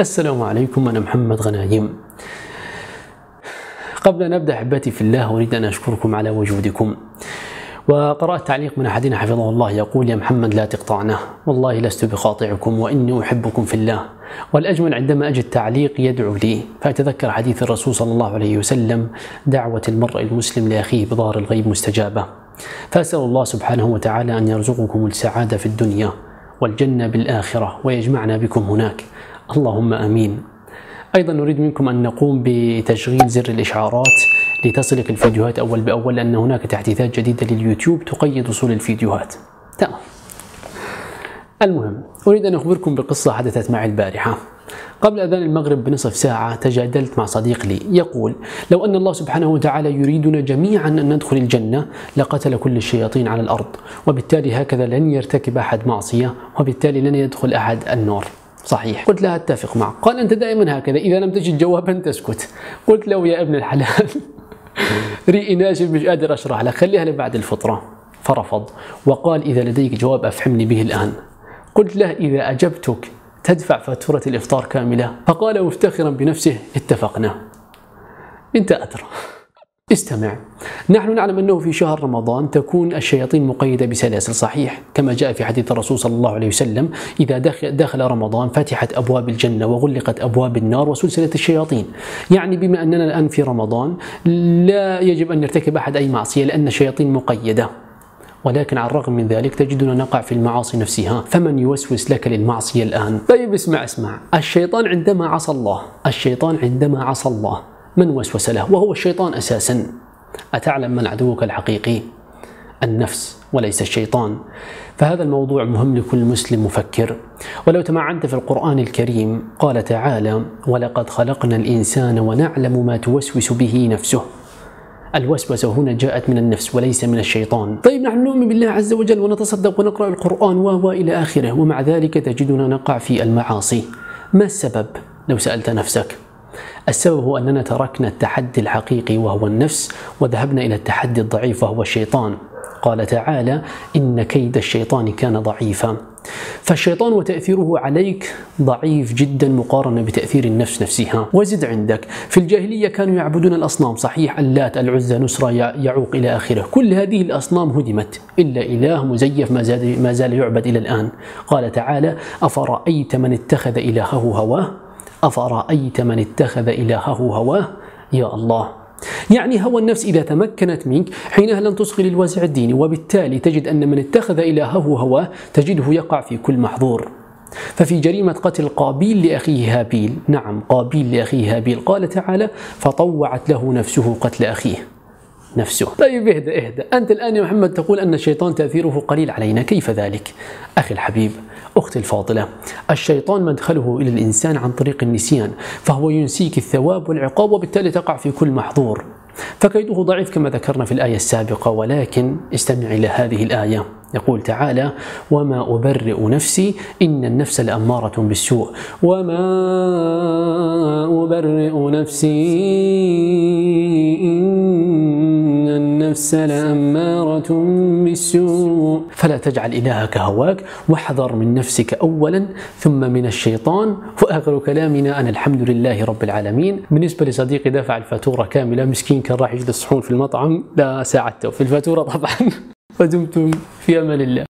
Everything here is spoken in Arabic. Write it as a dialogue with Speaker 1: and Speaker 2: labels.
Speaker 1: السلام عليكم أنا محمد غنايم. قبل أن نبدأ أحبتي في الله أريد أن أشكركم على وجودكم. وقرأت تعليق من أحدنا حفظه الله يقول يا محمد لا تقطعنا. والله لست بقاطعكم وإني أحبكم في الله. والأجمل عندما أجد تعليق يدعو لي. فأتذكر حديث الرسول صلى الله عليه وسلم دعوة المرء المسلم لأخيه بظهر الغيب مستجابة. فأسأل الله سبحانه وتعالى أن يرزقكم السعادة في الدنيا والجنة بالآخرة ويجمعنا بكم هناك. اللهم آمين. أيضا نريد منكم أن نقوم بتشغيل زر الإشعارات لتصلك الفيديوهات أول بأول لأن هناك تحديثات جديدة لليوتيوب تقيد وصول الفيديوهات. تمام. المهم أريد أن أخبركم بقصة حدثت معي البارحة. قبل أذان المغرب بنصف ساعة تجادلت مع صديق لي يقول: لو أن الله سبحانه وتعالى يريدنا جميعا أن ندخل الجنة لقتل كل الشياطين على الأرض، وبالتالي هكذا لن يرتكب أحد معصية، وبالتالي لن يدخل أحد النار. صحيح. قلت لا أتفق معك. قال أنت دائما هكذا إذا لم تجد جوابا تسكت. قلت له يا ابن الحلال ريئي ناشف مش قادر أشرح لك. خليها لبعد الفطرة. فرفض. وقال إذا لديك جواب أفهمني به الآن. قلت له إذا أجبتك تدفع فاتورة الإفطار كاملة. فقال مفتخرا بنفسه اتفقنا. أنت أدرى. استمع. نحن نعلم أنه في شهر رمضان تكون الشياطين مقيدة بسلاسل صحيح كما جاء في حديث الرسول صلى الله عليه وسلم إذا دخل رمضان فتحت أبواب الجنة وغلقت أبواب النار وسلسلة الشياطين. يعني بما أننا الآن في رمضان لا يجب أن يرتكب أحد أي معصية لأن الشياطين مقيدة. ولكن على الرغم من ذلك تجدنا نقع في المعاصي نفسها. فمن يوسوس لك للمعصية الآن؟ طيب اسمع اسمع. الشيطان عندما عصى الله الشيطان عندما عصى الله من وسوس له وهو الشيطان أساسا. أتعلم من عدوك الحقيقي؟ النفس وليس الشيطان. فهذا الموضوع مهم لكل مسلم مفكر. ولو تمعنت في القرآن الكريم قال تعالى ولقد خلقنا الإنسان ونعلم ما توسوس به نفسه. الوسوسة هنا جاءت من النفس وليس من الشيطان. طيب نحن نؤمن بالله عز وجل ونتصدق ونقرأ القرآن و إلى آخره ومع ذلك تجدنا نقع في المعاصي. ما السبب؟ لو سألت نفسك. السبب هو أننا تركنا التحدي الحقيقي وهو النفس وذهبنا إلى التحدي الضعيف وهو الشيطان. قال تعالى إن كيد الشيطان كان ضعيفا. فالشيطان وتأثيره عليك ضعيف جدا مقارنة بتأثير النفس نفسها. وزد عندك. في الجاهلية كانوا يعبدون الأصنام صحيح اللات العزى نسرى يعوق إلى آخره. كل هذه الأصنام هدمت. إلا إله مزيف ما زال, ما زال يعبد إلى الآن. قال تعالى أفرأيت من اتخذ إلهه هواه؟ أفرأيت من اتخذ إلهه هواه؟ يا الله. يعني هوى النفس إذا تمكنت منك حينها لن تصغي للوازع الديني وبالتالي تجد أن من اتخذ إلهه هواه تجده يقع في كل محظور. ففي جريمة قتل قابيل لأخيه هابيل. نعم قابيل لأخيه هابيل. قال تعالى فطوعت له نفسه قتل أخيه. نفسه. طيب اهدى اهدى أنت الآن يا محمد تقول أن الشيطان تأثيره قليل علينا. كيف ذلك؟ أخي الحبيب أختي الفاضلة الشيطان مدخله إلى الإنسان عن طريق النسيان فهو ينسيك الثواب والعقاب وبالتالي تقع في كل محظور. فكيده ضعيف كما ذكرنا في الآية السابقة ولكن استمع إلى هذه الآية. يقول تعالى وما أبرئ نفسي إن النفس لأمارة بالسوء. وما أبرئ نفسي إن النفس لأمارة بالسوء. فلا تجعل إلهك هواك واحذر من نفسك أولا ثم من الشيطان. وآخر كلامنا أنا الحمد لله رب العالمين. بالنسبة لصديقي دفع الفاتورة كاملة. مسكين كان راح يجلس صحون في المطعم. لا ساعدته في الفاتورة طبعا. ودمتم في أمان الله.